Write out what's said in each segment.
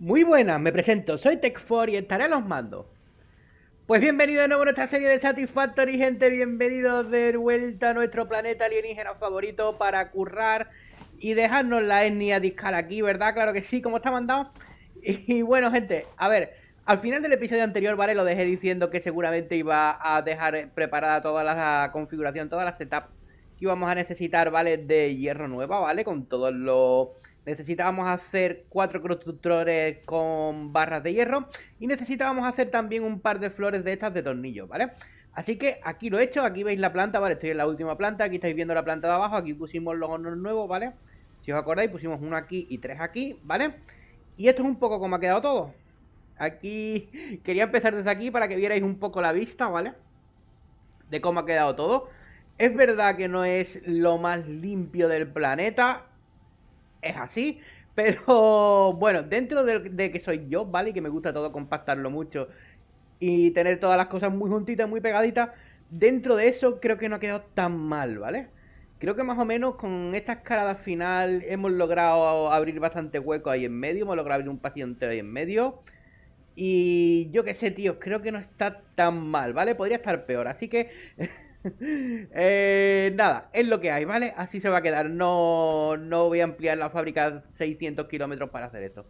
Muy buenas, me presento, soy Tech4 y estaré a los mandos. Pues bienvenido de nuevo a nuestra serie de Satisfactory, gente, bienvenidos de vuelta a nuestro planeta alienígena favorito para currar y dejarnos la etnia discal aquí, ¿verdad? Claro que sí, como está mandado. Y bueno, gente, a ver, al final del episodio anterior, ¿vale? Lo dejé diciendo que seguramente iba a dejar preparada toda la configuración, todas las setup que íbamos a necesitar, ¿vale? De hierro nueva, ¿vale? Con todos los necesitábamos hacer cuatro constructores con barras de hierro y necesitábamos hacer también un par de flores de estas de tornillos, ¿vale? Así que aquí lo he hecho, aquí veis la planta, ¿vale? Estoy en la última planta, aquí estáis viendo la planta de abajo, aquí pusimos los hornos nuevos, ¿vale? Si os acordáis, pusimos uno aquí y tres aquí, ¿vale? Y esto es un poco como ha quedado todo. Aquí quería empezar desde aquí para que vierais un poco la vista, ¿vale? De cómo ha quedado todo. Es verdad que no es lo más limpio del planeta, es así. Pero bueno, dentro de, que soy yo, ¿vale? Y que me gusta todo compactarlo mucho y tener todas las cosas muy juntitas, muy pegaditas, dentro de eso creo que no ha quedado tan mal, ¿vale? Creo que más o menos con esta escalada final hemos logrado abrir bastante hueco ahí en medio, hemos logrado abrir un pasillo entero ahí en medio. Y yo qué sé, tío, creo que no está tan mal, ¿vale? Podría estar peor, así que eh, nada, es lo que hay, ¿vale? Así se va a quedar. No, no voy a ampliar la fábrica 600 kilómetros para hacer esto.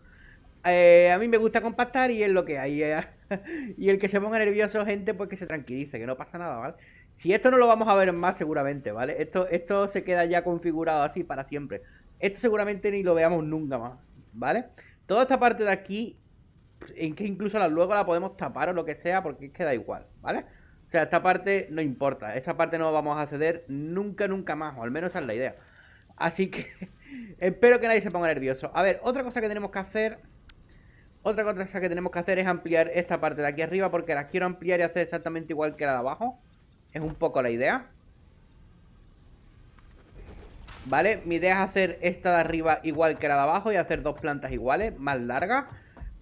Eh, a mí me gusta compactar y es lo que hay. Y el que se ponga nervioso, gente, pues que se tranquilice, que no pasa nada, ¿vale? Si esto no lo vamos a ver más, seguramente, ¿vale? Esto, esto se queda ya configurado así para siempre. Esto seguramente ni lo veamos nunca más, ¿vale? Toda esta parte de aquí, en que incluso luego la podemos tapar o lo que sea, porque queda igual, ¿vale? O sea, esta parte no importa. Esa parte no vamos a ceder nunca, nunca más. O al menos esa es la idea. Así que espero que nadie se ponga nervioso. A ver, otra cosa que tenemos que hacer... Otra cosa que tenemos que hacer es ampliar esta parte de aquí arriba porque la quiero ampliar y hacer exactamente igual que la de abajo. Es un poco la idea. ¿Vale? Mi idea es hacer esta de arriba igual que la de abajo y hacer dos plantas iguales, más largas.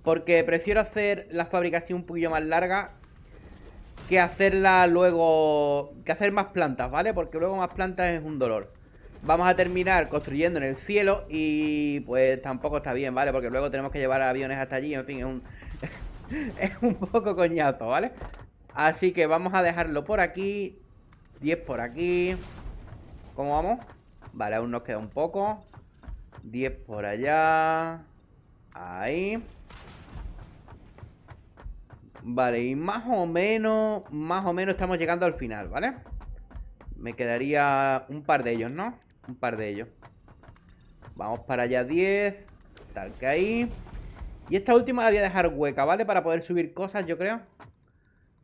Porque prefiero hacer la fabricación un poquillo más larga que hacerla luego, que hacer más plantas, ¿vale? Porque luego más plantas es un dolor. Vamos a terminar construyendo en el cielo y pues tampoco está bien, ¿vale? Porque luego tenemos que llevar aviones hasta allí, en fin, es un, es un poco coñazo, ¿vale? Así que vamos a dejarlo por aquí, 10 por aquí. ¿Cómo vamos? Vale, aún nos queda un poco. 10 por allá. Ahí. Vale, y más o menos, más o menos estamos llegando al final, ¿vale? Me quedaría un par de ellos, ¿no? Un par de ellos. Vamos para allá 10. Tal que ahí. Y esta última la voy a dejar hueca, ¿vale? Para poder subir cosas, yo creo.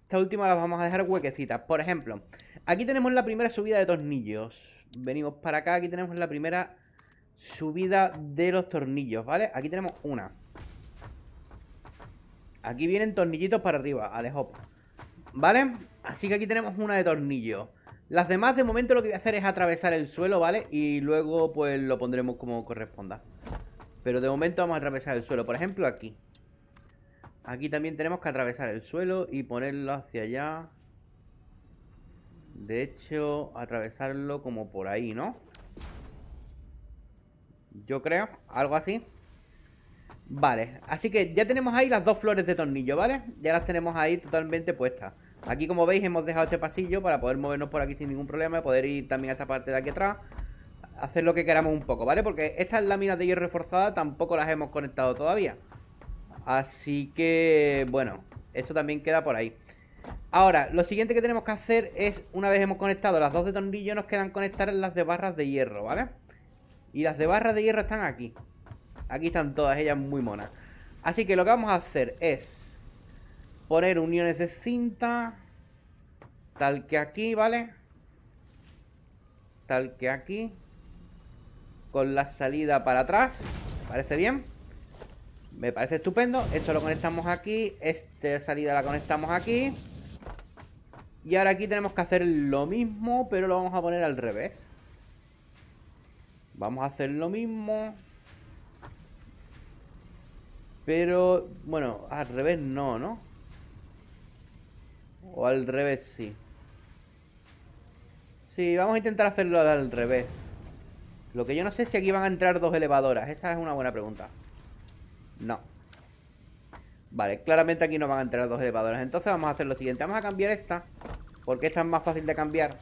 Esta última la vamos a dejar huequecitas. Por ejemplo, aquí tenemos la primera subida de tornillos. Venimos para acá, aquí tenemos la primera subida de los tornillos, ¿vale? Aquí tenemos una. Aquí vienen tornillitos para arriba, Alejo. ¿Vale? Así que aquí tenemos una de tornillo. Las demás, de momento, lo que voy a hacer es atravesar el suelo, ¿vale? Y luego, pues, lo pondremos como corresponda. Pero de momento vamos a atravesar el suelo. Por ejemplo, aquí. Aquí también tenemos que atravesar el suelo y ponerlo hacia allá. De hecho, atravesarlo como por ahí, ¿no? Yo creo, algo así. Vale, así que ya tenemos ahí las dos flores de tornillo, ¿vale? Ya las tenemos ahí totalmente puestas Aquí como veis hemos dejado este pasillo para poder movernos por aquí sin ningún problema Poder ir también a esta parte de aquí atrás Hacer lo que queramos un poco, ¿vale? Porque estas láminas de hierro reforzada tampoco las hemos conectado todavía Así que, bueno, esto también queda por ahí Ahora, lo siguiente que tenemos que hacer es, una vez hemos conectado las dos de tornillo Nos quedan conectar las de barras de hierro, ¿vale? Y las de barras de hierro están aquí Aquí están todas ellas muy monas. Así que lo que vamos a hacer es poner uniones de cinta. Tal que aquí, ¿vale? Tal que aquí. Con la salida para atrás. ¿Parece bien? Me parece estupendo. Esto lo conectamos aquí. Esta salida la conectamos aquí. Y ahora aquí tenemos que hacer lo mismo, pero lo vamos a poner al revés. Vamos a hacer lo mismo. Pero, bueno, al revés no, ¿no? O al revés sí. Sí, vamos a intentar hacerlo al revés. Lo que yo no sé es si aquí van a entrar dos elevadoras. Esa es una buena pregunta. No. Vale, claramente aquí no van a entrar dos elevadores Entonces vamos a hacer lo siguiente Vamos a cambiar esta Porque esta es más fácil de cambiar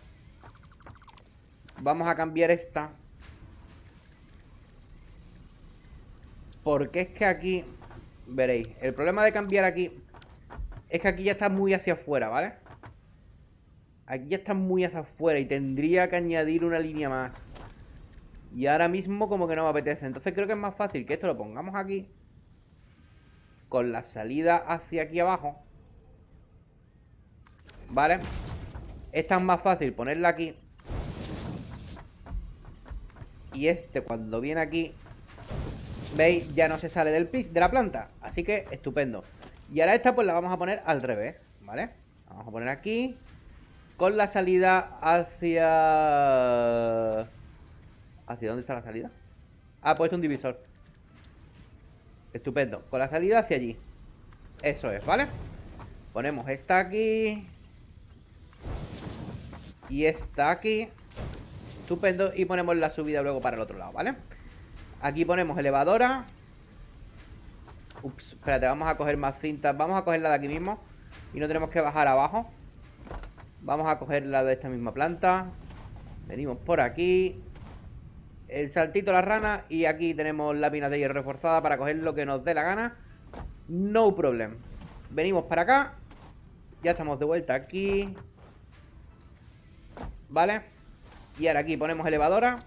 Vamos a cambiar esta Porque es que aquí Veréis, el problema de cambiar aquí Es que aquí ya está muy hacia afuera, ¿vale? Aquí ya está muy hacia afuera Y tendría que añadir una línea más Y ahora mismo como que no me apetece Entonces creo que es más fácil que esto lo pongamos aquí Con la salida hacia aquí abajo ¿Vale? Es más fácil ponerla aquí Y este cuando viene aquí ¿Veis? Ya no se sale del de la planta Así que estupendo Y ahora esta pues la vamos a poner al revés ¿Vale? Vamos a poner aquí Con la salida hacia... ¿Hacia dónde está la salida? Ah, pues un divisor Estupendo Con la salida hacia allí Eso es, ¿vale? Ponemos esta aquí Y esta aquí Estupendo Y ponemos la subida luego para el otro lado, ¿vale? Aquí ponemos elevadora. Ups, espérate, vamos a coger más cintas. Vamos a cogerla de aquí mismo. Y no tenemos que bajar abajo. Vamos a cogerla de esta misma planta. Venimos por aquí. El saltito a la rana. Y aquí tenemos láminas de hierro reforzada para coger lo que nos dé la gana. No problem. Venimos para acá. Ya estamos de vuelta aquí. ¿Vale? Y ahora aquí ponemos elevadora.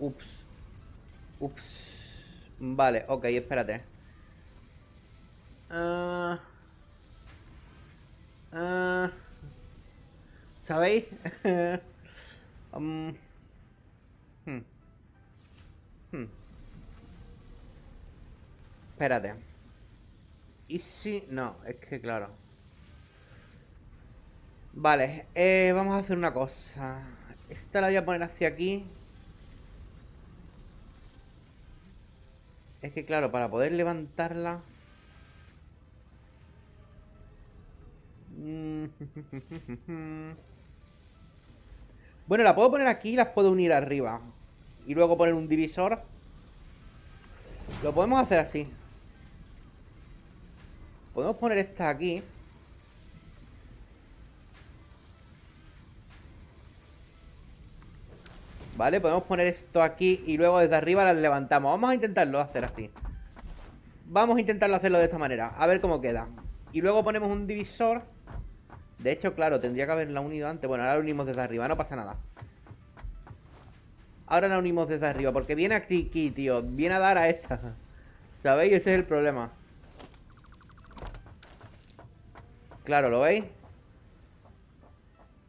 Ups. Ups. Vale, ok, espérate. Uh, uh, ¿Sabéis? um, hmm. Hmm. Espérate. ¿Y si...? No, es que claro. Vale, eh, vamos a hacer una cosa. Esta la voy a poner hacia aquí. Es que claro, para poder levantarla... Bueno, la puedo poner aquí y las puedo unir arriba. Y luego poner un divisor. Lo podemos hacer así. Podemos poner esta aquí. ¿Vale? Podemos poner esto aquí y luego desde arriba las levantamos. Vamos a intentarlo hacer así. Vamos a intentarlo hacerlo de esta manera. A ver cómo queda. Y luego ponemos un divisor. De hecho, claro, tendría que haberla unido antes. Bueno, ahora la unimos desde arriba, no pasa nada. Ahora la unimos desde arriba, porque viene aquí, tío. Viene a dar a esta. ¿Sabéis? Ese es el problema. Claro, ¿lo veis?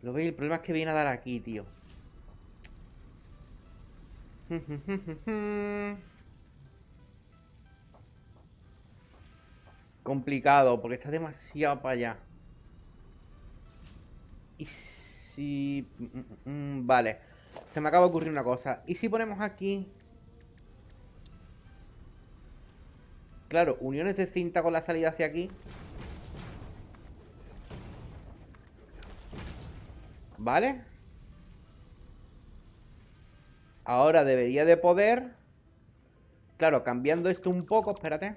¿Lo veis? El problema es que viene a dar aquí, tío. Complicado, porque está demasiado para allá. Y si... Mm, mm, mm, vale. Se me acaba de ocurrir una cosa. ¿Y si ponemos aquí... Claro, uniones de cinta con la salida hacia aquí. ¿Vale? Ahora debería de poder... Claro, cambiando esto un poco, espérate.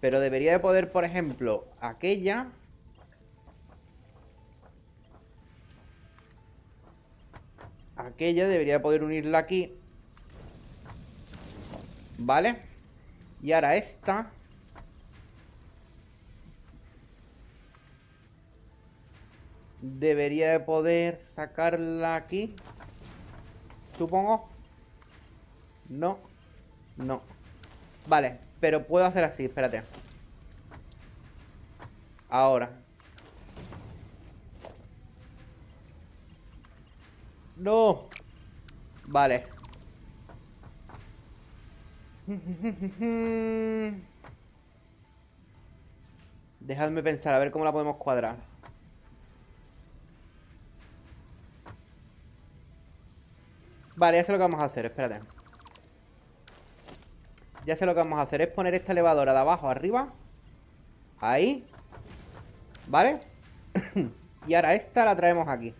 Pero debería de poder, por ejemplo, aquella... Aquella debería de poder unirla aquí. ¿Vale? Y ahora esta... Debería de poder sacarla aquí supongo. No. No. Vale, pero puedo hacer así, espérate. Ahora. No. Vale. Dejadme pensar, a ver cómo la podemos cuadrar. Vale, ya sé lo que vamos a hacer, espérate Ya sé lo que vamos a hacer Es poner esta elevadora de abajo arriba Ahí ¿Vale? y ahora esta la traemos aquí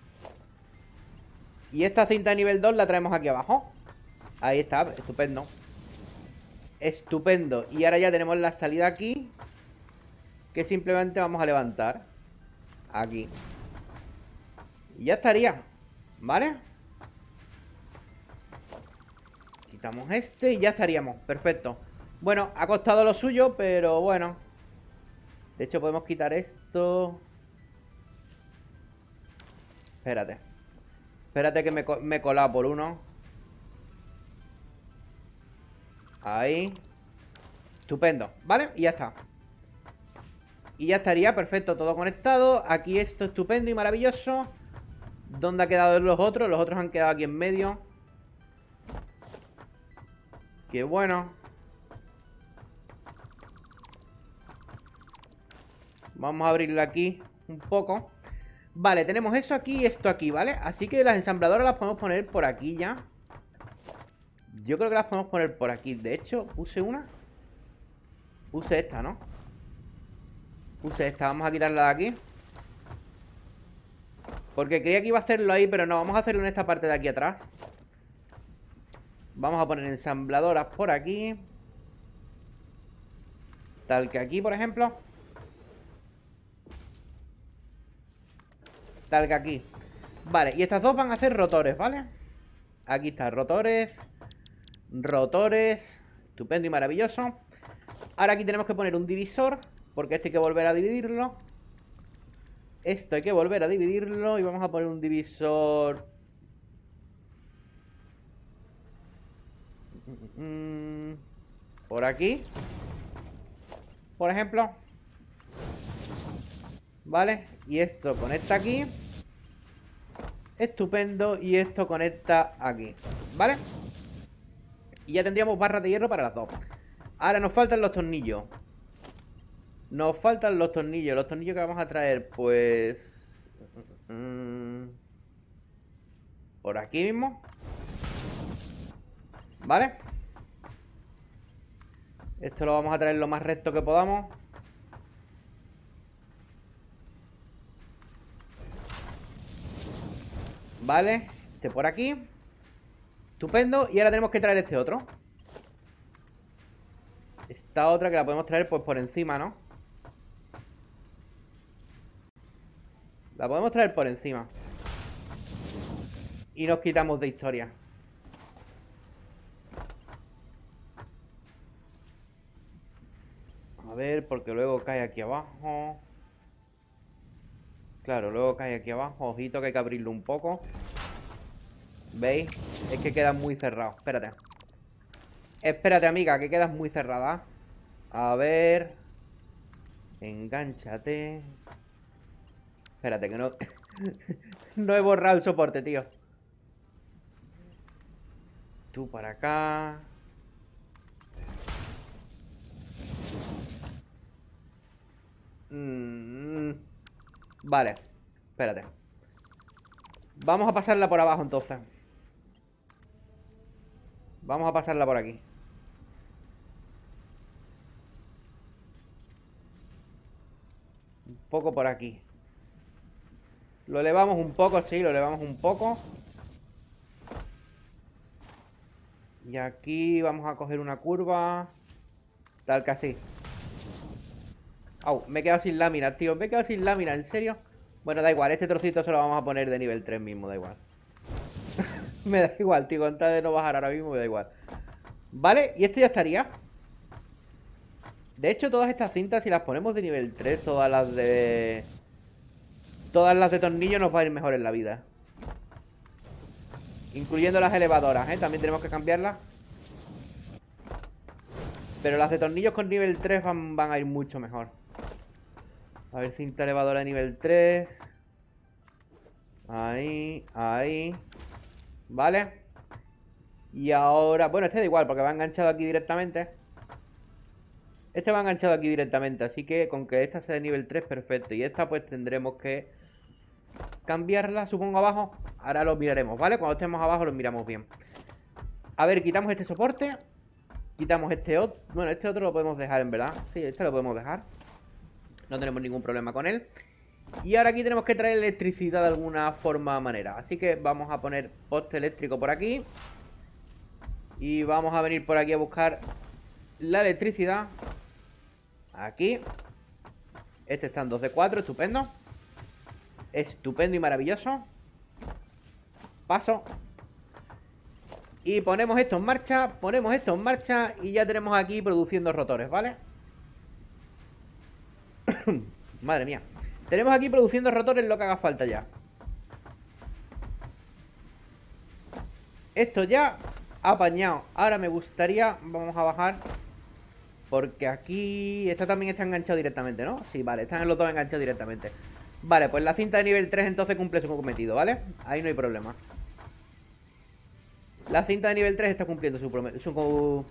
Y esta cinta de nivel 2 la traemos aquí abajo Ahí está, estupendo Estupendo. Y ahora ya tenemos la salida aquí. Que simplemente vamos a levantar. Aquí. Y ya estaría. ¿Vale? Quitamos este y ya estaríamos. Perfecto. Bueno, ha costado lo suyo, pero bueno. De hecho, podemos quitar esto. Espérate. Espérate que me, me he colado por uno. Ahí. Estupendo. ¿Vale? Y ya está. Y ya estaría perfecto, todo conectado. Aquí esto estupendo y maravilloso. ¿Dónde ha quedado los otros? Los otros han quedado aquí en medio. Qué bueno. Vamos a abrirlo aquí un poco. Vale, tenemos eso aquí y esto aquí, ¿vale? Así que las ensambladoras las podemos poner por aquí ya. Yo creo que las podemos poner por aquí. De hecho, puse una. Puse esta, ¿no? Puse esta. Vamos a quitarla de aquí. Porque creía que iba a hacerlo ahí, pero no. Vamos a hacerlo en esta parte de aquí atrás. Vamos a poner ensambladoras por aquí. Tal que aquí, por ejemplo. Tal que aquí. Vale, y estas dos van a ser rotores, ¿vale? Aquí está, rotores. Rotores. Estupendo y maravilloso. Ahora aquí tenemos que poner un divisor. Porque esto hay que volver a dividirlo. Esto hay que volver a dividirlo. Y vamos a poner un divisor... Por aquí. Por ejemplo. Vale. Y esto conecta aquí. Estupendo. Y esto conecta aquí. ¿Vale? Y ya tendríamos barras de hierro para las dos. Ahora nos faltan los tornillos. Nos faltan los tornillos. Los tornillos que vamos a traer, pues... Mm, por aquí mismo. ¿Vale? Esto lo vamos a traer lo más recto que podamos. Vale, este por aquí Estupendo, y ahora tenemos que traer este otro Esta otra que la podemos traer pues por encima, ¿no? La podemos traer por encima Y nos quitamos de historia A ver, porque luego cae aquí abajo Claro, luego cae aquí abajo. Ojito que hay que abrirlo un poco. ¿Veis? Es que queda muy cerrado. Espérate. Espérate, amiga, que quedas muy cerrada. A ver. Engánchate. Espérate, que no... no he borrado el soporte, tío. Tú para acá. Mmm... Vale, espérate. Vamos a pasarla por abajo entonces. Vamos a pasarla por aquí. Un poco por aquí. Lo elevamos un poco, sí, lo elevamos un poco. Y aquí vamos a coger una curva Tal que así Au, me he quedado sin lámina, tío. Me he quedado sin lámina, ¿en serio? Bueno, da igual, este trocito se lo vamos a poner de nivel 3 mismo, da igual. me da igual, tío, con tal de no bajar ahora mismo, me da igual. Vale, y esto ya estaría. De hecho, todas estas cintas, si las ponemos de nivel 3, todas las de... Todas las de tornillo nos va a ir mejor en la vida. Incluyendo las elevadoras, ¿eh? También tenemos que cambiarlas. Pero las de tornillos con nivel 3 van, van a ir mucho mejor. A ver, cinta elevadora de nivel 3. Ahí, ahí. Vale. Y ahora... Bueno, este da igual, porque va enganchado aquí directamente. Este va enganchado aquí directamente, así que con que esta sea de nivel 3, perfecto. Y esta pues tendremos que cambiarla, supongo, abajo. Ahora lo miraremos, ¿vale? Cuando estemos abajo lo miramos bien. A ver, quitamos este soporte. Quitamos este otro. Bueno, este otro lo podemos dejar, en verdad. Sí, este lo podemos dejar. No tenemos ningún problema con él. Y ahora aquí tenemos que traer electricidad de alguna forma o manera. Así que vamos a poner poste eléctrico por aquí. Y vamos a venir por aquí a buscar la electricidad. Aquí. Este está en 2 de 4, estupendo. Estupendo y maravilloso. Paso. Y ponemos esto en marcha, ponemos esto en marcha y ya tenemos aquí produciendo rotores, ¿vale? Madre mía. Tenemos aquí produciendo rotores lo que haga falta ya. Esto ya apañado. Ahora me gustaría, vamos a bajar porque aquí... Esta también está enganchado directamente, ¿no? Sí, vale, están los dos enganchados directamente Vale, pues la cinta de nivel 3 entonces cumple su cometido, ¿vale? Ahí no hay problema La cinta de nivel 3 está cumpliendo su, su...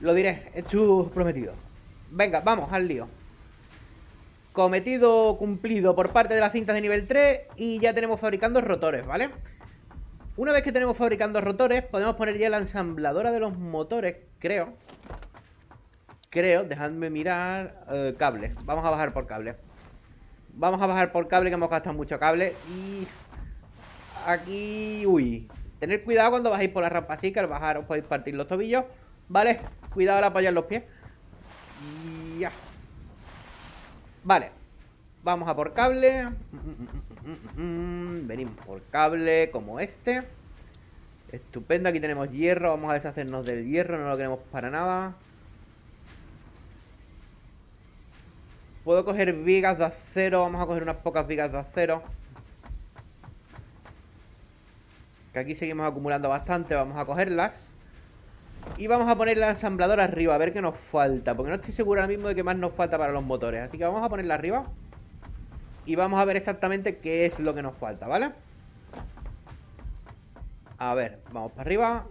Lo diré, es su prometido Venga, vamos, al lío. Cometido cumplido por parte de la cinta de nivel 3 Y ya tenemos fabricando rotores, ¿vale? Una vez que tenemos fabricando rotores Podemos poner ya la ensambladora de los motores, creo. Creo, dejadme mirar eh, Cable, vamos a bajar por cable. Vamos a bajar por cable que hemos gastado mucho cable. Y aquí, uy. Tener cuidado cuando bajéis por la rampa así Que al bajar os podéis partir los tobillos Vale, cuidado al apoyar los pies y ya Vale Vamos a por cable Venimos por cable como este Estupendo, aquí tenemos hierro Vamos a deshacernos del hierro, no lo queremos para nada Puedo coger vigas de acero. Vamos a coger unas pocas vigas de acero. Que aquí seguimos acumulando bastante. Vamos a cogerlas. Y vamos a poner la ensambladora arriba. A ver qué nos falta. Porque no estoy seguro ahora mismo de qué más nos falta para los motores. Así que vamos a ponerla arriba. Y vamos a ver exactamente qué es lo que nos falta, ¿vale? A ver, vamos para arriba.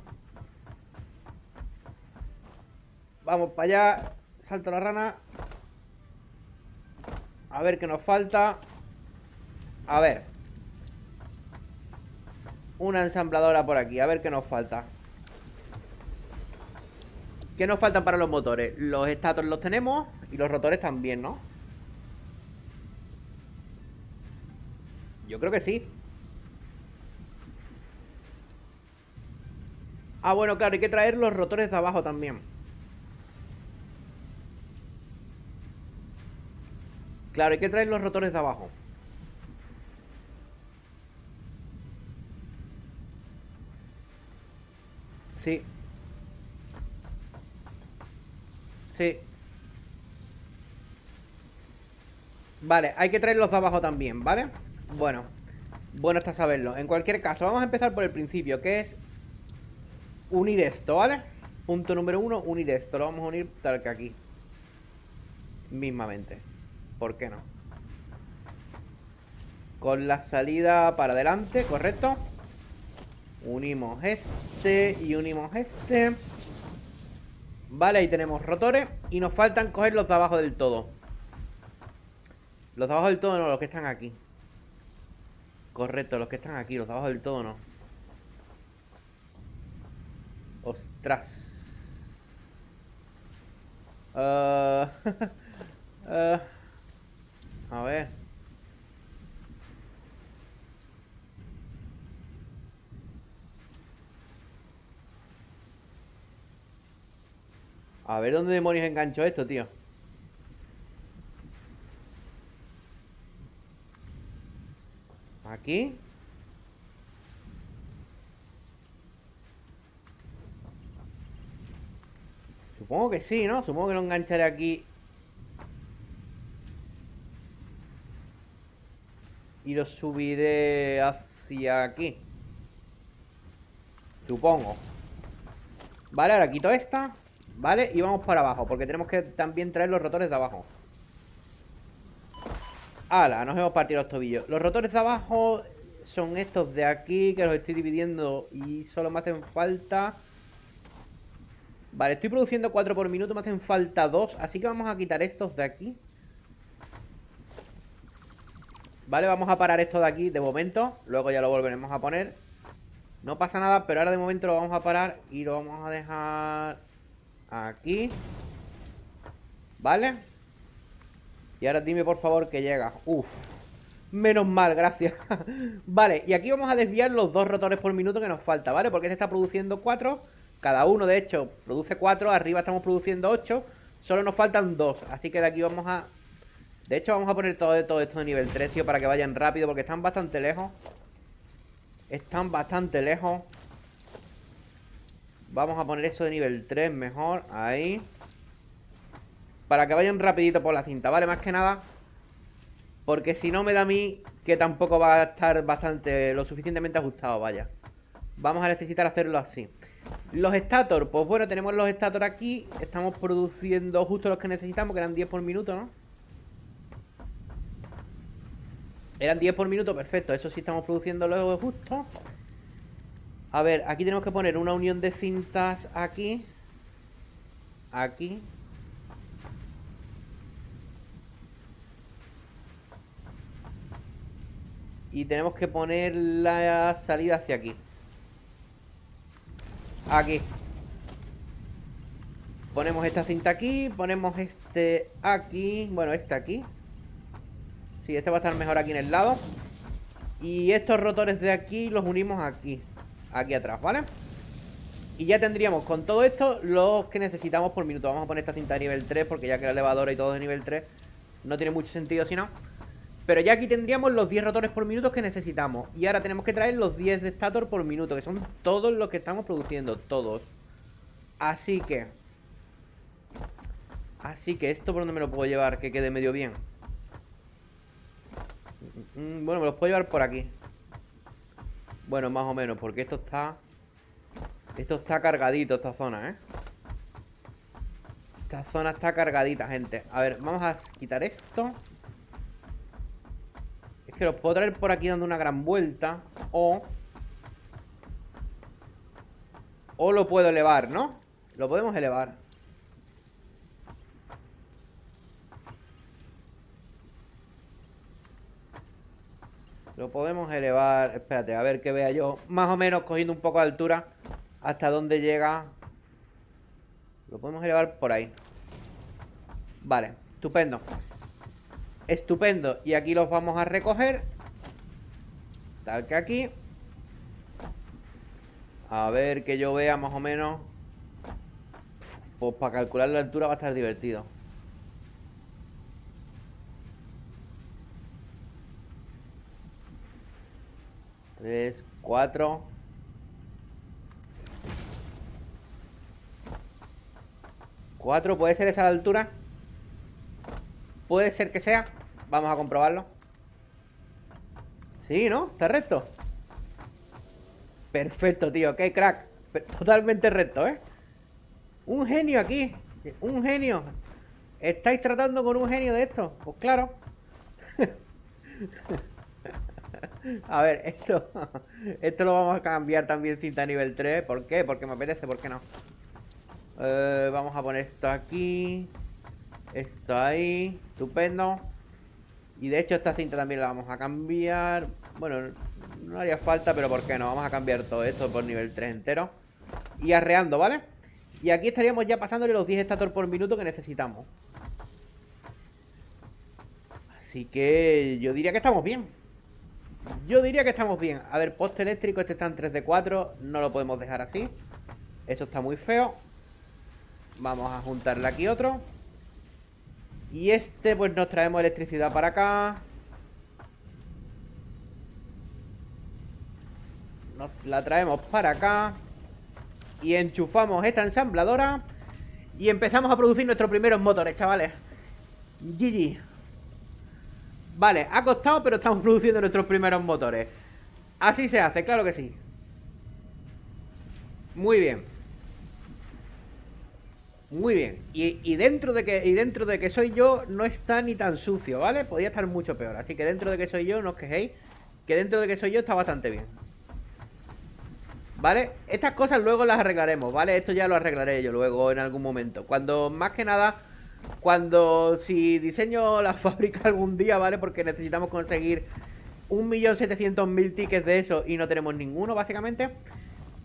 Vamos para allá. Salto la rana. A ver qué nos falta. A ver. Una ensambladora por aquí. A ver qué nos falta. ¿Qué nos faltan para los motores? Los estatos los tenemos y los rotores también, ¿no? Yo creo que sí. Ah, bueno, claro, hay que traer los rotores de abajo también. Claro, hay que traer los rotores de abajo. Sí. Sí. Vale, hay que traer los de abajo también, ¿vale? Bueno, bueno está saberlo En cualquier caso, vamos a empezar por el principio Que es unir esto, ¿vale? Punto número uno, unir esto Lo vamos a unir tal que aquí Mismamente ¿Por qué no? Con la salida para adelante, ¿correcto? Unimos este y unimos este Vale, ahí tenemos rotores Y nos faltan coger los de abajo del todo. Los de abajo del todo no, los que están aquí. Correcto, los que están aquí Los de abajo del todo no. Ostras. Uh... uh... A ver. A ver dónde demonios engancho esto, tío. Aquí. Supongo que sí, ¿no? Supongo que lo engancharé aquí y lo subiré hacia aquí. Supongo. Vale, ahora quito esta. Vale, y vamos para abajo, porque tenemos que también traer los rotores de abajo. ¡Hala! Nos hemos partido los tobillos. Los rotores de abajo son estos de aquí, que los estoy dividiendo y solo me hacen falta... Vale, estoy produciendo 4 por minuto, me hacen falta 2, así que vamos a quitar estos de aquí. Vale, vamos a parar esto de aquí de momento. Luego ya lo volveremos a poner. No pasa nada, pero ahora de momento lo vamos a parar y lo vamos a dejar aquí. ¿Vale? Y ahora dime por favor que llega. Uf. Menos mal, gracias. vale, y aquí vamos a desviar los dos rotores por minuto que nos falta, ¿vale? Porque este está produciendo cuatro Cada uno, de hecho, produce 4. Arriba estamos produciendo 8. Solo nos faltan 2. Así que de aquí vamos a... De hecho, vamos a poner todo, todo esto de nivel 3, tío, para que vayan rápido, porque están bastante lejos. Están bastante lejos. Vamos a poner eso de nivel 3 mejor. Ahí. Para que vayan rapidito por la cinta, ¿vale? Más que nada. Porque si no me da a mí que tampoco va a estar bastante, lo suficientemente ajustado, vaya. Vamos a necesitar hacerlo así. Los stator, pues bueno, tenemos los stator aquí. Estamos produciendo justo los que necesitamos, que eran 10 por minuto, ¿no? Eran 10 por minuto, perfecto. Eso sí estamos produciendo luego justo. A ver, aquí tenemos que poner una unión de cintas aquí. Aquí. Y tenemos que poner la salida hacia aquí. Aquí. Ponemos esta cinta aquí, ponemos este aquí, bueno, este aquí. Sí, este va a estar mejor aquí en el lado. Y estos rotores de aquí los unimos aquí aquí atrás, ¿vale? Y ya tendríamos con todo esto los que necesitamos por minuto. Vamos a poner esta cinta de nivel 3 porque ya que la elevadora y todo de nivel 3 no tiene mucho sentido si no. Pero ya aquí tendríamos los 10 rotores por minuto que necesitamos. Y ahora tenemos que traer los 10 de stator por minuto, que son todos los que estamos produciendo, todos. Así que... Así que esto por donde me lo puedo llevar, que quede medio bien. Mm, mm, bueno, me los puedo llevar por aquí. Bueno, más o menos, porque esto está... Esto está cargadito, esta zona, ¿eh? Esta zona está cargadita, gente A ver, vamos a quitar esto Es que los puedo traer por aquí dando una gran vuelta O... O lo puedo elevar, ¿no? Lo podemos elevar Lo podemos elevar, espérate, a ver que vea yo. Más o menos cogiendo un poco de altura Hasta dónde llega. Lo podemos elevar por ahí. Vale, estupendo. Estupendo. Y aquí los vamos a recoger. Tal que aquí. A ver que yo vea más o menos. Pues para calcular la altura va a estar divertido 3, 4. 4, ¿puede ser esa la altura? Puede ser que sea. Vamos a comprobarlo. Sí, ¿no? Está recto. Perfecto, tío. Ok, crack. Totalmente recto, ¿eh? Un genio aquí. Un genio. ¿Estáis tratando con un genio de esto? Pues claro. A ver, esto Esto lo vamos a cambiar también cinta nivel 3 ¿Por qué? Porque me apetece, ¿por qué no? Eh, vamos a poner esto aquí Esto ahí Estupendo Y de hecho esta cinta también la vamos a cambiar Bueno, no haría falta Pero ¿por qué no? Vamos a cambiar todo esto por nivel 3 entero Y arreando, ¿vale? Y aquí estaríamos ya pasándole los 10 estator por minuto que necesitamos Así que yo diría que estamos bien yo diría que estamos bien. A ver, poste eléctrico, este está en 3 de 4. No lo podemos dejar así. Eso está muy feo. Vamos a juntarle aquí otro. Y este, pues nos traemos electricidad para acá. Nos la traemos para acá. Y enchufamos esta ensambladora. Y empezamos a producir nuestros primeros motores, chavales. GG. Vale, ha costado, pero estamos produciendo nuestros primeros motores. Así se hace, claro que sí. Muy bien. Muy bien. Y, dentro de que, y dentro de que soy yo, no está ni tan sucio, ¿vale? Podría estar mucho peor. Así que dentro de que soy yo, no os quejéis. Que dentro de que soy yo está bastante bien. ¿Vale? Estas cosas luego las arreglaremos, ¿vale? Esto ya lo arreglaré yo luego en algún momento. Cuando más que nada cuando, si diseño la fábrica algún día, ¿vale? Porque necesitamos conseguir 1.700.000 tickets de eso y no tenemos ninguno, básicamente.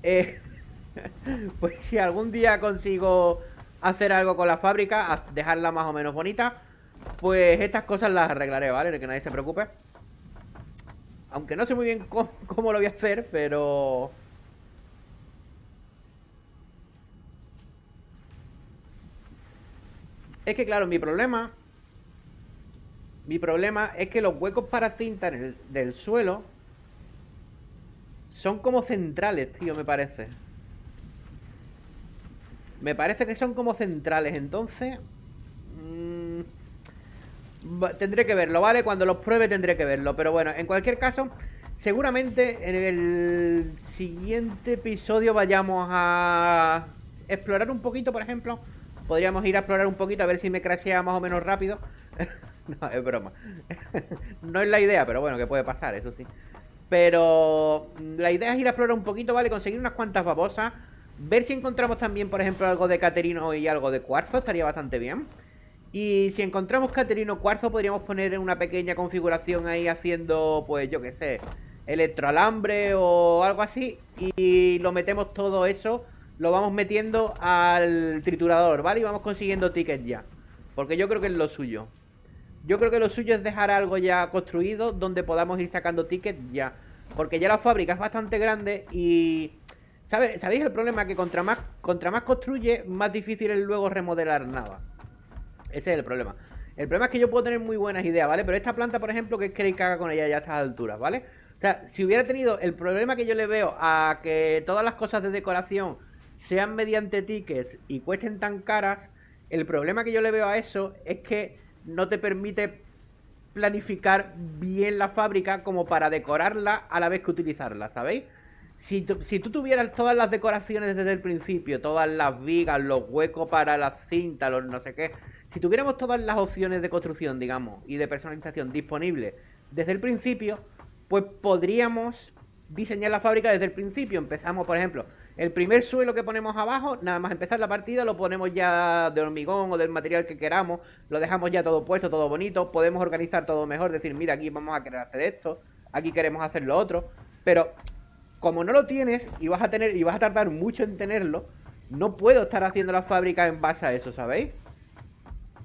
Eh, pues si algún día consigo hacer algo con la fábrica, dejarla más o menos bonita, pues estas cosas las arreglaré, ¿vale? Que nadie se preocupe. Aunque no sé muy bien cómo, cómo lo voy a hacer, pero... Es que claro, mi problema... Mi problema es que los huecos para cinta del suelo son como centrales, tío, me parece. Me parece que son como centrales, entonces... Mmm, tendré que verlo, ¿vale? Cuando los pruebe tendré que verlo. Pero bueno, en cualquier caso, seguramente en el siguiente episodio vayamos a explorar un poquito, por ejemplo. Podríamos ir a explorar un poquito a ver si me crashea más o menos rápido. no, es broma. no es la idea, pero bueno, que puede pasar, eso sí. Pero la idea es ir a explorar un poquito, ¿vale? Conseguir unas cuantas babosas. Ver si encontramos también, por ejemplo, algo de Caterino y algo de cuarzo. Estaría bastante bien. Y si encontramos Caterino cuarzo, podríamos poner una pequeña configuración ahí haciendo, pues yo qué sé, electroalambre o algo así. Y lo metemos todo eso, lo vamos metiendo al triturador, ¿vale? Y vamos consiguiendo tickets ya. Porque yo creo que es lo suyo. Yo creo que lo suyo es dejar algo ya construido donde podamos ir sacando tickets ya. Porque ya la fábrica es bastante grande y... ¿Sabéis el problema? Que contra más, contra más construye, más difícil es luego remodelar nada. Ese es el problema. El problema es que yo puedo tener muy buenas ideas, ¿vale? Pero esta planta, por ejemplo, que queréis que haga con ella ya a estas alturas, ¿vale? O sea, si hubiera tenido el problema que yo le veo a que todas las cosas de decoración sean mediante tickets y cuesten tan caras, el problema que yo le veo a eso es que no te permite planificar bien la fábrica como para decorarla a la vez que utilizarla, ¿sabéis? Si, tú tuvieras todas las decoraciones desde el principio, todas las vigas, los huecos para las cintas, los no sé qué, si tuviéramos todas las opciones de construcción, digamos, y de personalización disponibles desde el principio, pues podríamos diseñar la fábrica desde el principio. Empezamos, por ejemplo, el primer suelo que ponemos abajo, nada más empezar la partida, lo ponemos ya de hormigón o del material que queramos, lo dejamos ya todo puesto, todo bonito, podemos organizar todo mejor, decir, mira, aquí vamos a querer hacer esto, aquí queremos hacer lo otro, pero como no lo tienes y vas a tener y vas a tardar mucho en tenerlo, no puedo estar haciendo la fábrica en base a eso, ¿sabéis?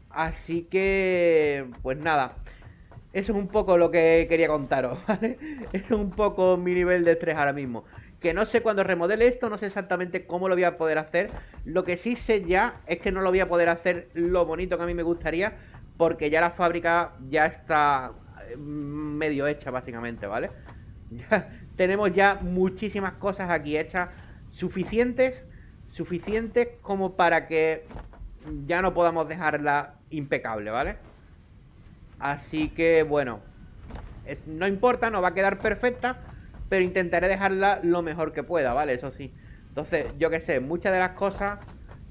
Así que, pues nada. Eso es un poco lo que quería contaros, ¿vale? Eso es un poco mi nivel de estrés ahora mismo que no sé cuándo remodele esto, no sé exactamente cómo lo voy a poder hacer. Lo que sí sé ya es que no lo voy a poder hacer lo bonito que a mí me gustaría, porque ya la fábrica ya está eh, medio hecha básicamente, ¿vale? Ya, tenemos ya muchísimas cosas aquí hechas suficientes, suficientes como para que ya no podamos dejarla impecable, ¿vale? Así que bueno, no importa, no va a quedar perfecta, pero intentaré dejarla lo mejor que pueda, ¿vale? Eso sí. Entonces, yo qué sé, muchas de las cosas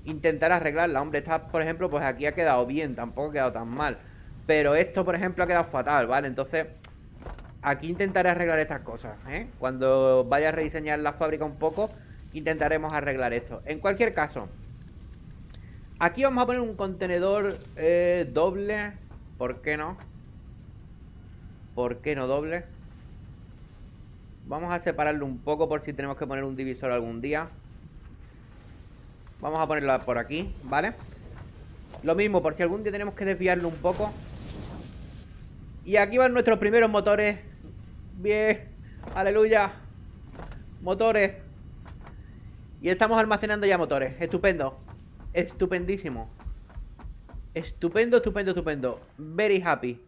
intentaré arreglarla. Hombre, esta, por ejemplo, pues aquí ha quedado bien, tampoco ha quedado tan mal. Pero esto, por ejemplo, ha quedado fatal, ¿vale? Entonces, aquí intentaré arreglar estas cosas, ¿eh? Cuando vaya a rediseñar la fábrica un poco, intentaremos arreglar esto. En cualquier caso, aquí vamos a poner un contenedor eh, doble. ¿Por qué no? ¿Por qué no doble? Vamos a separarlo un poco por si tenemos que poner un divisor algún día. Vamos a ponerlo por aquí, ¿vale? Lo mismo, por si algún día tenemos que desviarlo un poco. Y aquí van nuestros primeros motores. Bien, aleluya. Motores. Y estamos almacenando ya motores. Estupendo. Estupendísimo. Estupendo, estupendo, estupendo. Very happy.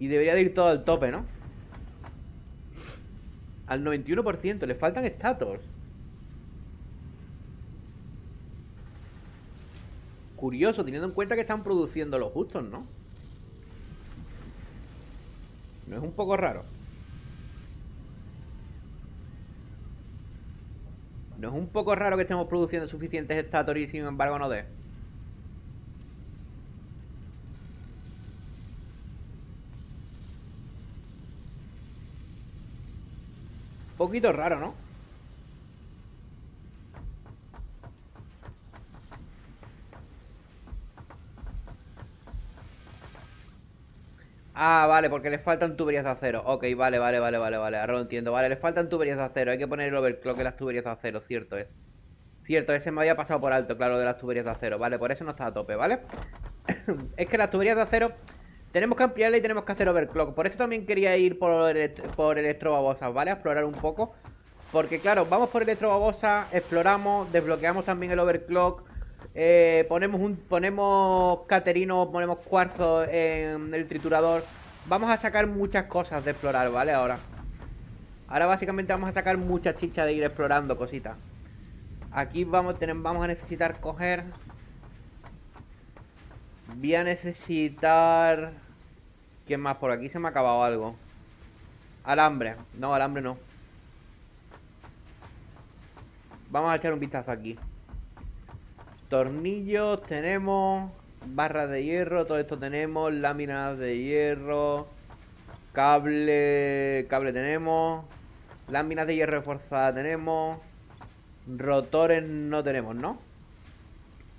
Y debería de ir todo al tope, ¿no? Al 91%, le faltan status. Curioso, teniendo en cuenta que están produciendo los justos, ¿no? ¿No es un poco raro? ¿No es un poco raro que estemos produciendo suficientes status y sin embargo no de? Poquito raro, ¿no? Ah, vale, porque le faltan tuberías de acero. Ok, vale, vale, vale, vale, vale. Ahora lo entiendo. Vale, le faltan tuberías de acero. Hay que poner el overclock en las tuberías de acero, cierto es. Cierto, ese me había pasado por alto, claro, de las tuberías de acero. Vale, por eso no está a tope, ¿vale? es que las tuberías de acero tenemos que ampliarla y tenemos que hacer overclock. Por eso también quería ir por, por electrobabosas, ¿vale? A explorar un poco. Porque claro, vamos por electrobabosas, exploramos, desbloqueamos también el overclock. Eh, ponemos un ponemos caterino, ponemos cuarzo en el triturador. Vamos a sacar muchas cosas de explorar, ¿vale? Ahora. Ahora básicamente vamos a sacar mucha chicha de ir explorando cositas. Aquí vamos, tenemos, vamos a necesitar coger... Voy a necesitar... ¿Qué más? Por aquí se me ha acabado algo. Alambre. No, alambre no. Vamos a echar un vistazo aquí. Tornillos tenemos. Barras de hierro, todo esto tenemos. Láminas de hierro. Cable. Cable tenemos. Láminas de hierro reforzada tenemos. Rotores no tenemos, ¿no?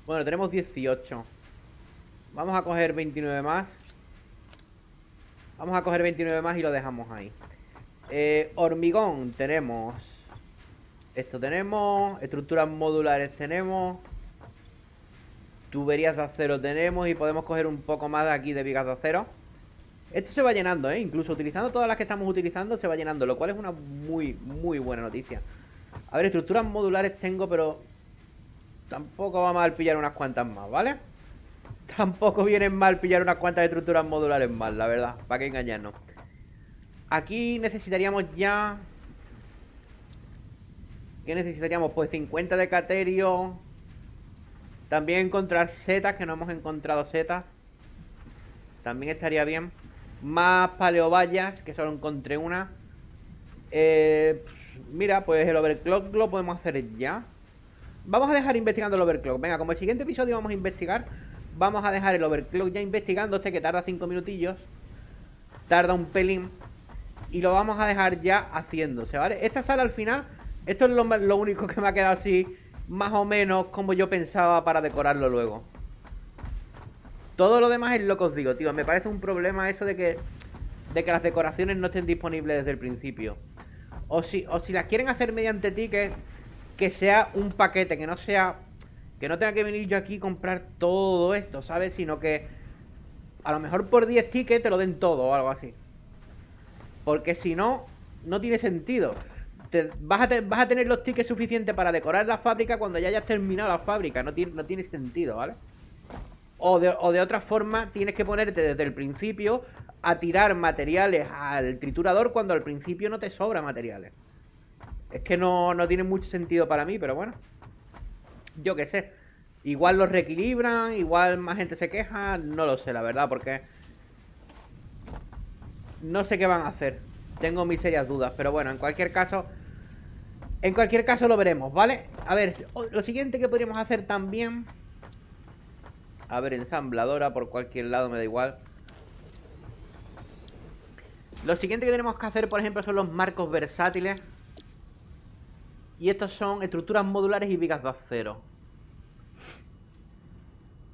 Bueno, tenemos 18. Vamos a coger 29 más. Vamos a coger 29 más y lo dejamos ahí. Eh, hormigón tenemos. Esto tenemos. Estructuras modulares tenemos. Tuberías de acero tenemos y podemos coger un poco más de aquí de vigas de acero. Esto se va llenando, ¿eh? Incluso utilizando todas las que estamos utilizando se va llenando, lo cual es una muy, muy buena noticia. A ver, estructuras modulares tengo, pero tampoco va mal pillar unas cuantas más, ¿vale? Tampoco viene mal pillar unas cuantas estructuras modulares más, la verdad, para que engañarnos. Aquí necesitaríamos ya... ¿Qué necesitaríamos? Pues 50 de caterio también encontrar setas, que no hemos encontrado setas. También estaría bien. Más paleovallas, que solo encontré una. Eh, mira, pues el overclock lo podemos hacer ya. Vamos a dejar investigando el overclock. Venga, como el siguiente episodio vamos a investigar, vamos a dejar el overclock ya investigando. Sé que tarda 5 minutillos. Tarda un pelín. Y lo vamos a dejar ya haciéndose, ¿vale? Esta sala al final, esto es lo, lo único que me ha quedado así más o menos como yo pensaba para decorarlo luego. Todo lo demás es lo que os digo, tío. Me parece un problema eso de que, de que las decoraciones no estén disponibles desde el principio. O si, o si las quieren hacer mediante tickets, que sea un paquete, que no sea... Que no tenga que venir yo aquí y comprar todo esto, ¿sabes? Sino que a lo mejor por 10 tickets te lo den todo o algo así. Porque si no, no tiene sentido vas, a tener los tickets suficientes para decorar la fábrica cuando ya hayas terminado la fábrica. No tiene, no tiene sentido, ¿vale? O de, o de otra forma, tienes que ponerte desde el principio a tirar materiales al triturador cuando al principio no te sobra materiales. Es que no, no tiene mucho sentido para mí, pero bueno. Yo qué sé. Igual los reequilibran, igual más gente se queja, no lo sé, la verdad, porque... No sé qué van a hacer. Tengo mis serias dudas, pero bueno, en cualquier caso... En cualquier caso lo veremos, ¿vale? A ver, lo siguiente que podríamos hacer también... A ver, ensambladora por cualquier lado, me da igual. Lo siguiente que tenemos que hacer, por ejemplo, son los marcos versátiles. Y estos son estructuras modulares y vigas de acero.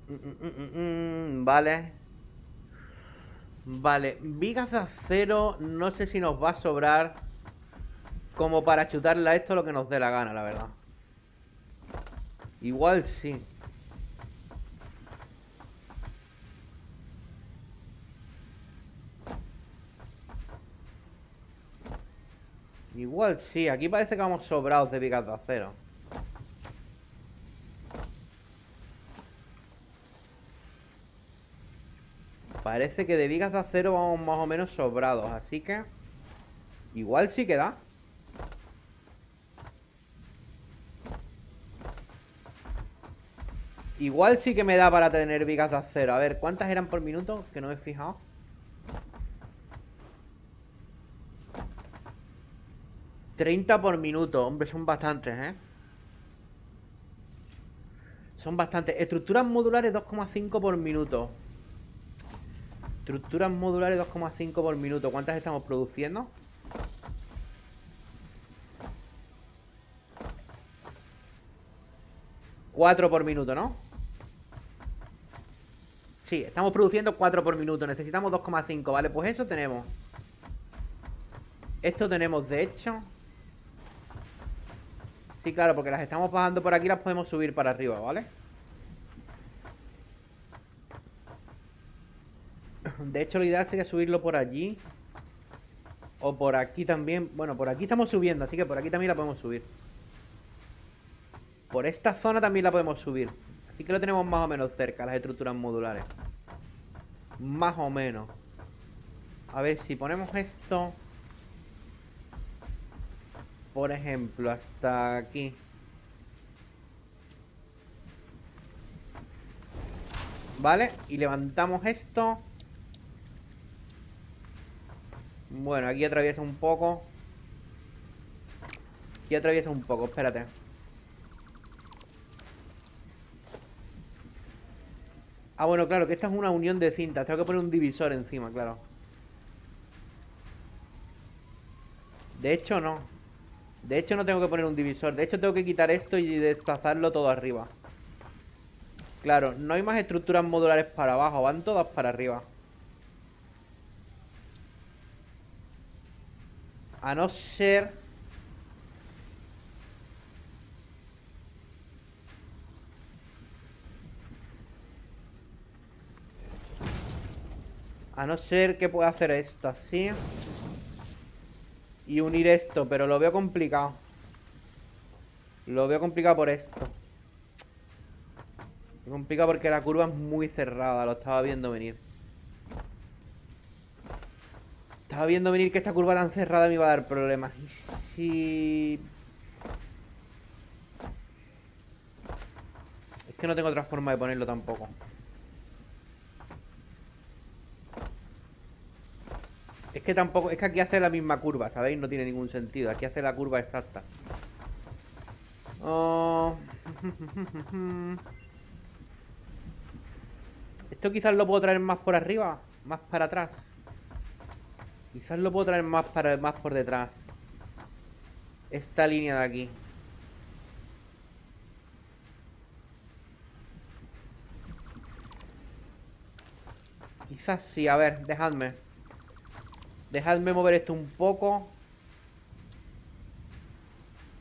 Mm, mm, mm, vale. Vale, vigas de acero no sé si nos va a sobrar como para chutarle a esto lo que nos dé la gana, la verdad. Igual sí. Igual sí, aquí parece que vamos sobrados de vigas de acero. Parece que de vigas de acero vamos más o menos sobrados, así que... Igual sí que da. Igual sí que me da para tener vigas de acero. A ver, ¿cuántas eran por minuto? Que no me he fijado. ¿30 por minuto? Hombre, son bastantes, ¿eh? Son bastantes. Estructuras modulares 2,5 por minuto. Estructuras modulares 2,5 por minuto. ¿Cuántas estamos produciendo? Cuatro por minuto, ¿no? Sí, estamos produciendo 4 por minuto. Necesitamos 2,5, ¿vale? Pues eso tenemos. Esto tenemos, de hecho. Sí, claro, porque las estamos bajando por aquí las podemos subir para arriba, ¿vale? De hecho, lo ideal sería subirlo por allí. O por aquí también. Bueno, por aquí estamos subiendo, así que por aquí también la podemos subir. Por esta zona también la podemos subir. Así que lo tenemos más o menos cerca, las estructuras modulares. Más o menos. A ver, si ponemos esto... Por ejemplo, hasta aquí. ¿Vale? Y levantamos esto. Bueno, aquí atraviesa un poco. Aquí atraviesa un poco, espérate. Ah, bueno, claro, que esta es una unión de cintas. Tengo que poner un divisor encima, claro. De hecho, no. De hecho, no tengo que poner un divisor. De hecho, tengo que quitar esto y desplazarlo todo arriba. Claro, no hay más estructuras modulares para abajo. Van todas para arriba. A no ser... A no ser que pueda hacer esto así. Y unir esto, pero lo veo complicado. Lo veo complicado por esto. Me complica porque la curva es muy cerrada, lo estaba viendo venir. Estaba viendo venir que esta curva tan cerrada me iba a dar problemas. Y si... Es que no tengo otra forma de ponerlo tampoco. Que tampoco... Es que aquí hace la misma curva, ¿sabéis? No tiene ningún sentido. Aquí hace la curva exacta. Esto quizás lo puedo traer más por arriba, más para atrás. Quizás lo puedo traer más para más por detrás. Esta línea de aquí. Quizás sí, a ver, dejadme. Dejadme mover esto un poco.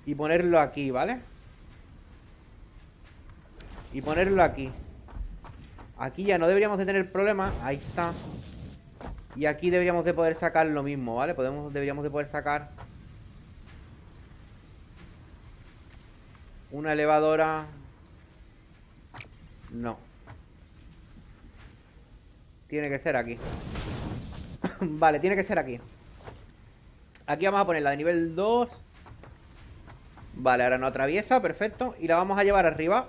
Y ponerlo aquí, ¿vale? Y ponerlo aquí. Aquí ya no deberíamos de tener problema. Ahí está. Y aquí deberíamos de poder sacar lo mismo, ¿vale? Podemos, deberíamos de poder sacar una elevadora. No. Tiene que ser aquí. vale, tiene que ser aquí. Aquí vamos a poner la de nivel 2. Vale, ahora no atraviesa, perfecto. Y la vamos a llevar arriba.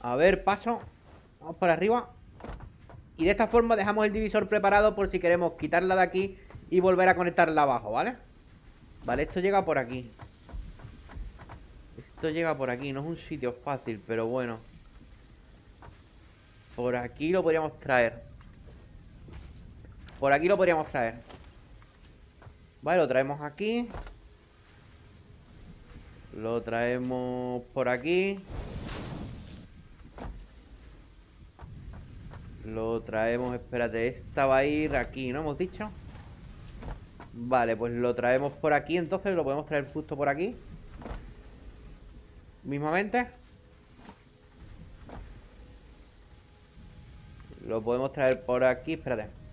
A ver, paso. Vamos para arriba. Y de esta forma dejamos el divisor preparado por si queremos quitarla de aquí y volver a conectarla abajo, ¿vale? Vale, esto llega por aquí. Esto llega por aquí, no es un sitio fácil, pero bueno. Por aquí lo podríamos traer. Por aquí lo podríamos traer. Vale, lo traemos aquí. Lo traemos por aquí. Lo traemos, espérate, esta va a ir aquí, ¿no? Hemos dicho Vale, pues lo traemos por aquí Entonces lo podemos traer justo por aquí Mismamente Lo podemos traer por aquí, espérate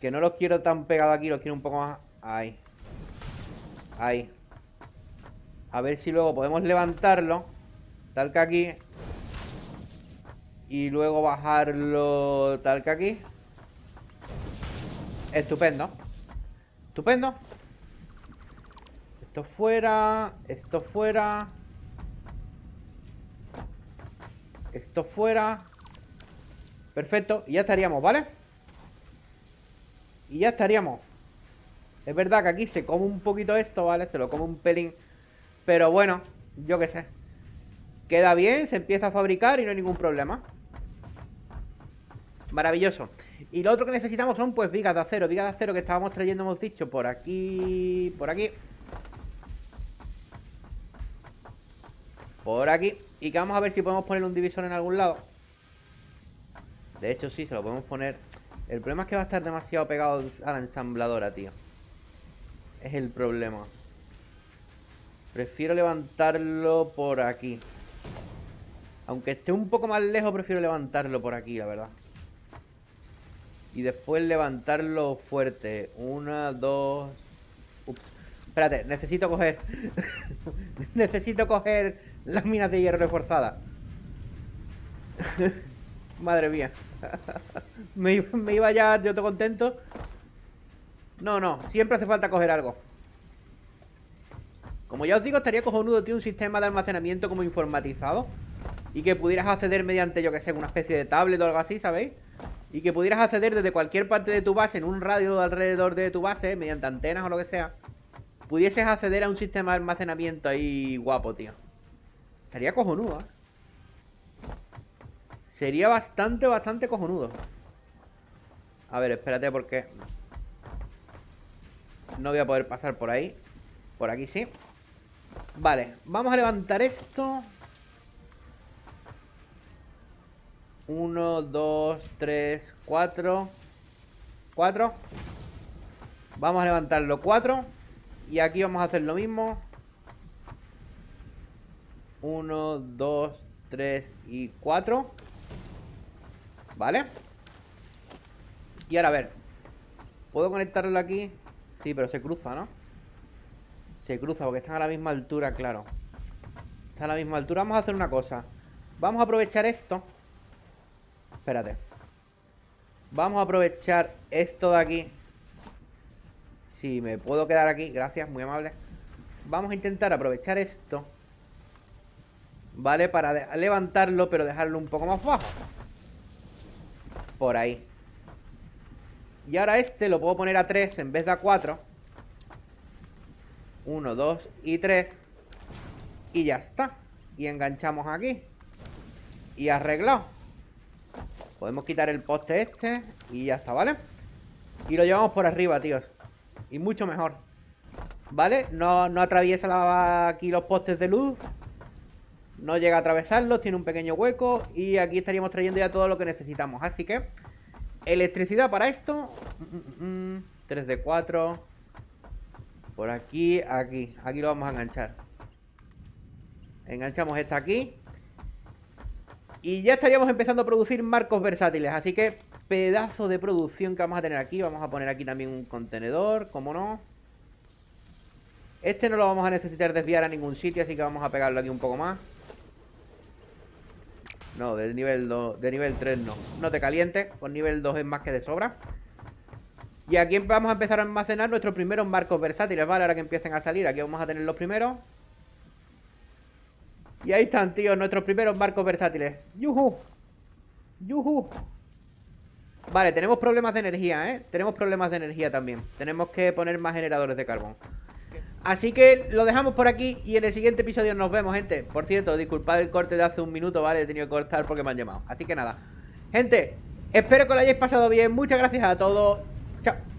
Que no los quiero tan pegados aquí Los quiero un poco más... Ahí Ahí A ver si luego podemos levantarlo Tal que aquí y luego bajarlo tal que aquí. Estupendo. Estupendo. Esto fuera. Esto fuera. Esto fuera. Perfecto. Y ya estaríamos, ¿vale? Y ya estaríamos. Es verdad que aquí se come un poquito esto, ¿vale? Se lo come un pelín. Pero bueno, yo qué sé. Queda bien, se empieza a fabricar y no hay ningún problema. Maravilloso. Y lo otro que necesitamos son pues vigas de acero. Vigas de acero que estábamos trayendo, hemos dicho, por aquí... Por aquí. Por aquí. Y que vamos a ver si podemos poner un divisor en algún lado. De hecho, sí, se lo podemos poner. El problema es que va a estar demasiado pegado a la ensambladora, tío. Es el problema. Prefiero levantarlo por aquí. Aunque esté un poco más lejos, prefiero levantarlo por aquí, la verdad. Y después levantarlo fuerte. Una, dos... Ups. Espérate, necesito coger... Necesito coger las minas de hierro reforzadas. Madre mía. me, iba ya, yo estoy contento. No, no, siempre hace falta coger algo. Como ya os digo, estaría cojonudo, tío, un sistema de almacenamiento como informatizado. Y que pudieras acceder mediante, yo que sé, una especie de tablet o algo así, ¿sabéis? Y que pudieras acceder desde cualquier parte de tu base, en un radio alrededor de tu base, mediante antenas o lo que sea. Pudieses acceder a un sistema de almacenamiento ahí guapo, tío. Estaría cojonudo, ¿eh? Sería bastante, bastante cojonudo. A ver, espérate porque... No voy a poder pasar por ahí. Por aquí sí. Vale, vamos a levantar esto. Uno, dos, tres, cuatro. Cuatro. Vamos a levantarlo cuatro. Y aquí vamos a hacer lo mismo. Uno, dos, tres y cuatro. ¿Vale? Y ahora a ver ¿Puedo conectarlo aquí? Sí, pero se cruza, ¿no? Se cruza porque están a la misma altura, claro. Está a la misma altura. Vamos a hacer una cosa. Vamos a aprovechar esto. Espérate. Vamos a aprovechar esto de aquí. Si me puedo quedar aquí. Gracias, muy amable. Vamos a intentar aprovechar esto ¿Vale? Para levantarlo Pero dejarlo un poco más bajo por ahí. Y ahora este lo puedo poner a 3 en vez de a 4. 1, 2 y 3. Y ya está. Y enganchamos aquí. Y arreglado. Podemos quitar el poste este. Y ya está, ¿vale? Y lo llevamos por arriba, tíos. Y mucho mejor. ¿Vale? No, no atraviesa aquí los postes de luz. No llega a atravesarlos, tiene un pequeño hueco y aquí estaríamos trayendo ya todo lo que necesitamos. Así que, electricidad para esto. 3 de 4. Por aquí, aquí. Aquí lo vamos a enganchar. Enganchamos esta aquí. Y ya estaríamos empezando a producir marcos versátiles. Así que, pedazo de producción que vamos a tener aquí. Vamos a poner aquí también un contenedor, como no. Este no lo vamos a necesitar desviar a ningún sitio, así que vamos a pegarlo aquí un poco más. No, del nivel 2, de nivel 3 no. No te calientes, con nivel 2 es más que de sobra. Y aquí vamos a empezar a almacenar nuestros primeros marcos versátiles, ¿vale? Ahora que empiecen a salir, aquí vamos a tener los primeros. Y ahí están, tíos, nuestros primeros marcos versátiles. ¡Yuhu! ¡Yuhu! Vale, tenemos problemas de energía, ¿eh? Tenemos problemas de energía también. Tenemos que poner más generadores de carbón. Así que lo dejamos por aquí y en el siguiente episodio nos vemos, gente. Por cierto, disculpad el corte de hace un minuto, ¿vale? He tenido que cortar porque me han llamado. Así que nada. Gente, espero que lo hayáis pasado bien. Muchas gracias a todos. Chao.